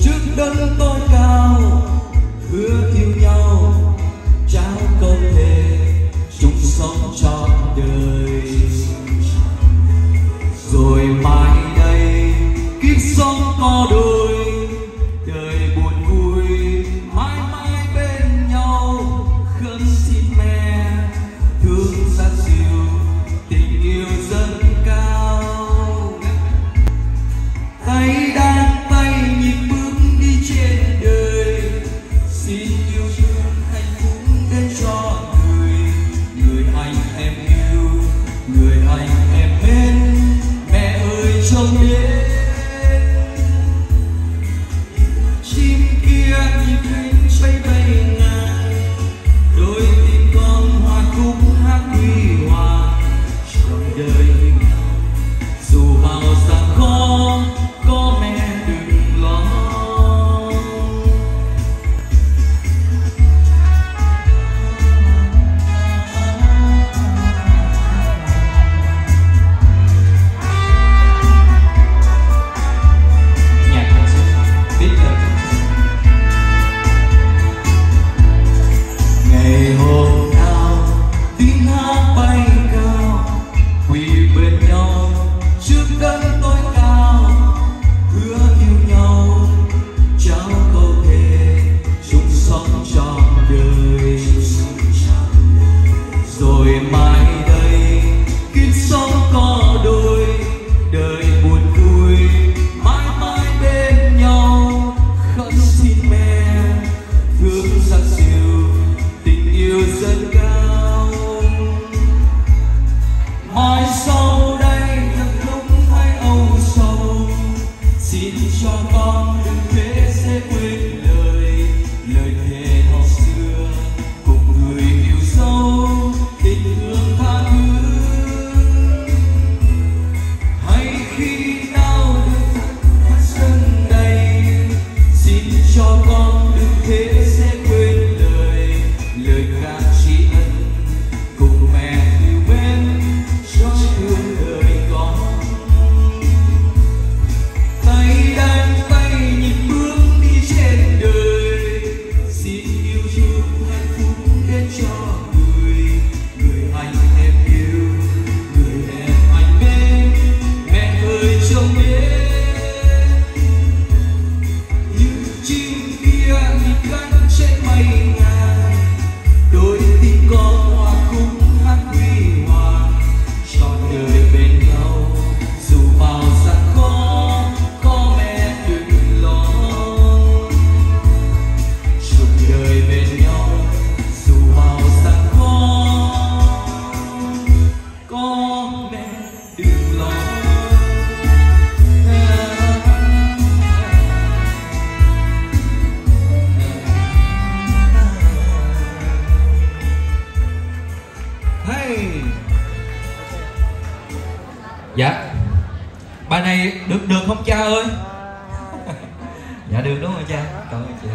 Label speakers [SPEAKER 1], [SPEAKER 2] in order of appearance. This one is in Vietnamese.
[SPEAKER 1] trước đất tôi cao hứa yêu nhau trao câu thề chung sống trong Each one on the basic way. dạ. Bài này được được không cha ơi? Dạ. dạ. Được đúng không cha? Cảm ơn chị